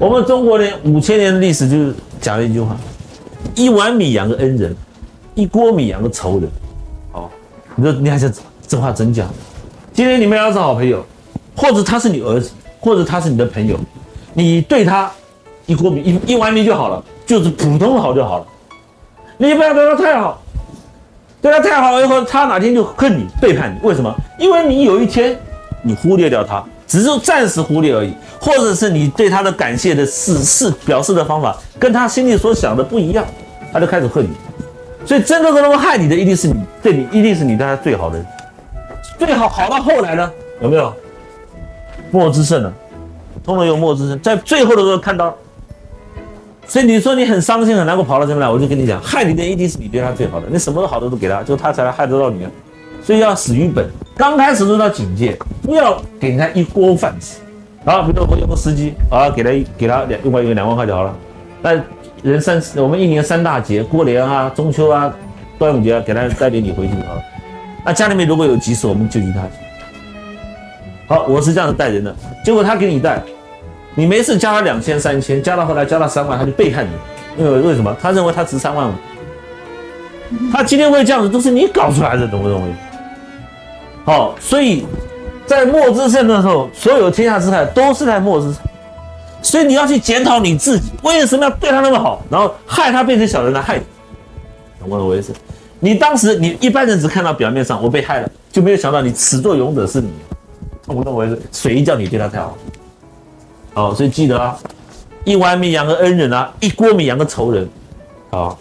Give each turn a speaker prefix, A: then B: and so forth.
A: 我们中国人五千年的历史就是讲了一句话：一碗米养个恩人，一锅米养个仇人。哦，你说你还想这话真讲？今天你们要是好朋友，或者他是你儿子，或者他是你的朋友，你对他一锅米一一碗米就好了，就是普通好就好了。你不要对他太好，对他太好以后，他哪天就恨你、背叛你。为什么？因为你有一天你忽略掉他，只是暂时忽略而已，或者是你对他的感谢的事事表示的方法跟他心里所想的不一样，他就开始恨你。所以真正能够害你的，一定是你对你一定是你对他最好的人。最好好到后来呢，有没有莫之胜呢？通了用莫之胜，在最后的时候看到，所以你说你很伤心很难过跑到这边来，我就跟你讲，害你的一定是你对他最好的，你什么都好的都给他，就他才来害得到你啊。所以要死于本，刚开始入到警戒，不要给人家一锅饭吃。好，比如我有个司机，啊，给他给他两另外有两万块就好了。那人三我们一年三大节，过年啊、中秋啊、端午节啊，给他带点礼回去就好了。那家里面如果有急事，我们救济他。好，我是这样子带人的，结果他给你带，你没事加他两千、三千，加到后来加到三万，他就背叛你，因为为什么？他认为他值三万五，他今天会这样子，都是你搞出来的，懂不懂？好，所以在末之胜的时候，所有天下之害都是在末之胜，所以你要去检讨你自己，为什么要对他那么好，然后害他变成小人来害你，懂不懂我意思？你当时，你一般人只看到表面上我被害了，就没有想到你始作俑者是你，懂不懂我意思？谁叫你对他太好？好，所以记得啊，一碗米养个恩人啊，一锅米养个仇人，好。